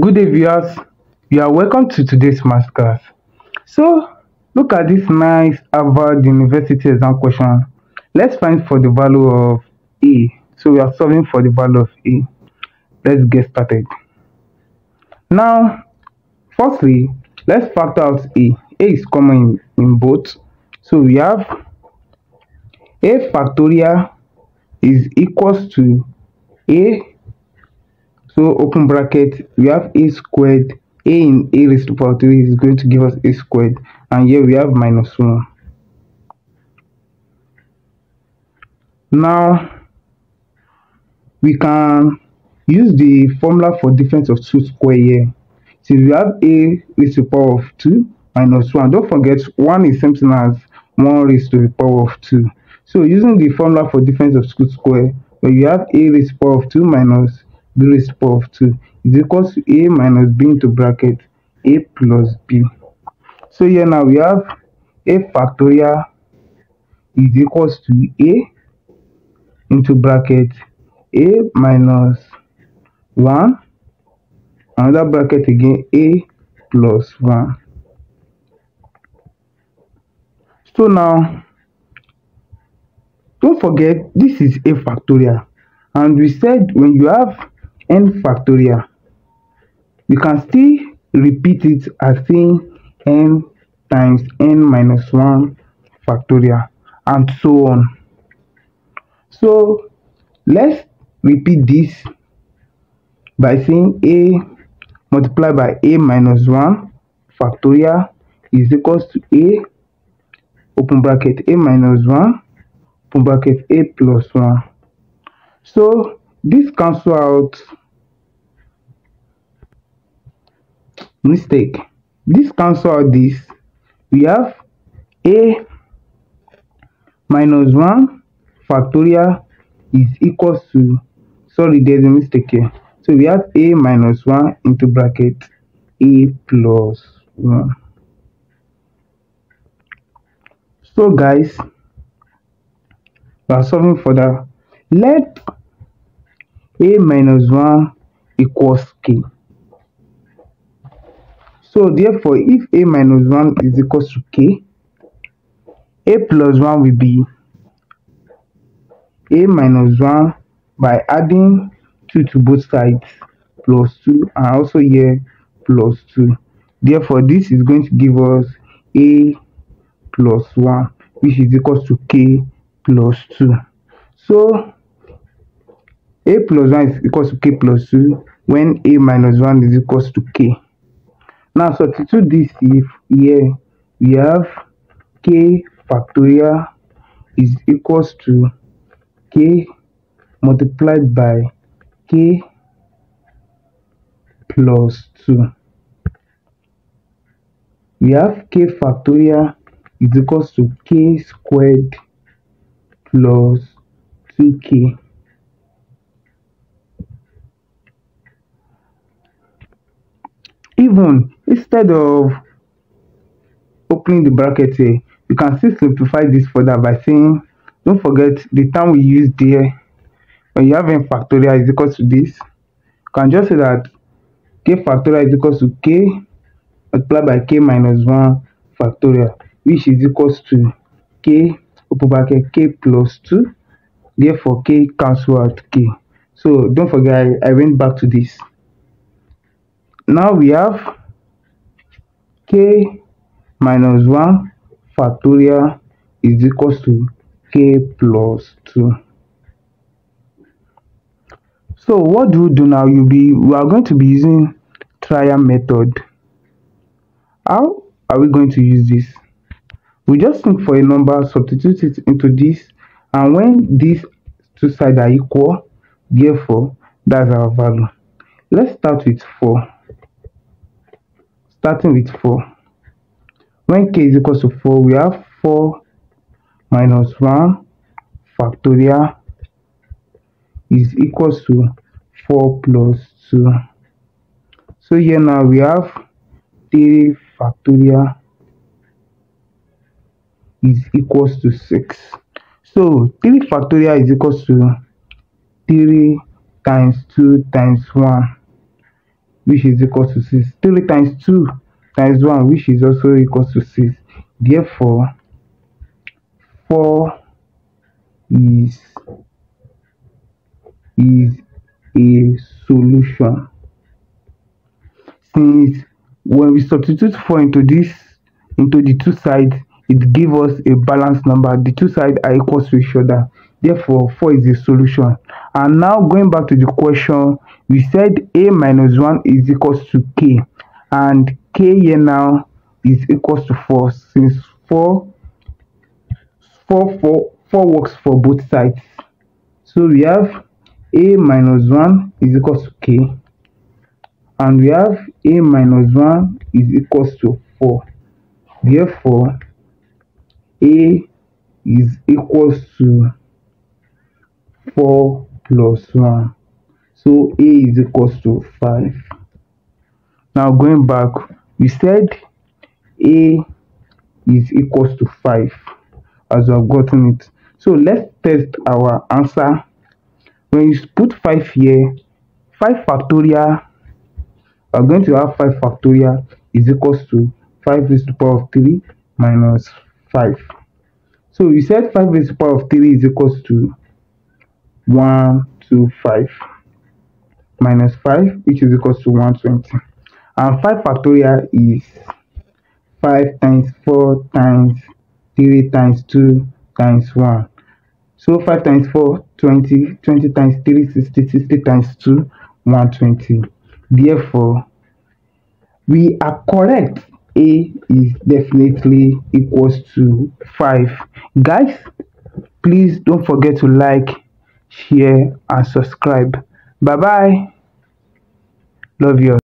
Good day viewers, you are welcome to today's math class. So look at this nice Harvard University exam question. Let's find for the value of A. So we are solving for the value of A. Let's get started. Now, firstly, let's factor out A. A is common in, in both. So we have A factorial is equals to A so open bracket we have a squared. A in a raised to power 3 is going to give us a squared. And here we have minus 1 now we can use the formula for difference of 2 square here. Since we have a raised to the power of 2 minus 1 don't forget 1 is same thing as 1 raised to the power of 2 so using the formula for difference of 2 square where you have a raised to the power of 2 minus raised power of 2 is equal to a minus b into bracket a plus b. So here now we have a factorial is equals to a into bracket a minus 1 another bracket again a plus 1. So now don't forget this is a factorial and we said when you have n factorial. You can still repeat it as saying n times n minus 1 factorial and so on. So let's repeat this by saying a multiplied by a minus 1 factorial is equals to a open bracket a minus 1 open bracket a plus 1 so this cancel out mistake. This cancel out this. We have a minus 1 factorial is equals to sorry there's a mistake here. So we have a minus 1 into bracket a plus 1 so guys we are solving for that. Let a minus 1 equals k. So therefore if a minus 1 is equal to k a plus 1 will be a minus 1 by adding 2 to both sides plus 2 and also here plus 2 therefore this is going to give us a plus 1 which is equal to k plus 2 so a plus 1 is equals to k plus 2 when a minus 1 is equals to k. Now substitute this if here we have k factorial is equals to k multiplied by k plus 2. We have k factorial is equals to k squared plus 2k even instead of opening the bracket here you can still simplify this further by saying don't forget the term we used there. When you have n factorial is equal to this you can just say that k factorial is equal to k multiplied by k minus 1 factorial which is equals to k open bracket k plus 2 therefore k cancel out k. So don't forget I, I went back to this now we have k minus 1 factorial is equals to k plus 2 so what do we do now? You be we are going to be using trial method. How are we going to use this? We just think for a number substitute it into this and when these two sides are equal therefore that's our value. Let's start with 4 starting with 4 when k is equal to 4 we have 4 minus 1 factorial is equal to 4 plus 2 so here now we have 3 factorial is equals to 6 so 3 factorial is equal to 3 times 2 times 1 which is equal to 6. 3 times 2 times 1 which is also equal to 6. Therefore, 4 is, is a solution. Since when we substitute 4 into this into the two sides, it gives us a balanced number. The two sides are equal to each other. Therefore, 4 is the solution. And now going back to the question, we said a minus 1 is equals to k. And k here now is equals to 4 since 4, 4, 4, 4 works for both sides. So we have a minus 1 is equals to k. And we have a minus 1 is equals to 4. Therefore, a is equals to 4 plus 1. So A is equals to 5. Now going back, we said A is equals to 5 as we have gotten it. So let's test our answer. When you put 5 here, 5 factorial, we are going to have 5 factorial is equals to 5 raised to the power of 3 minus 5. So we said 5 raised to the power of 3 is equals to 1, 2, 5 minus 5 which is equal to 120 and 5 factorial is 5 times 4 times 3 times 2 times 1 so 5 times 4 20 20 times 3 60 60 times 2 120 therefore we are correct. A is definitely equals to 5 guys please don't forget to like share and subscribe. Bye bye love you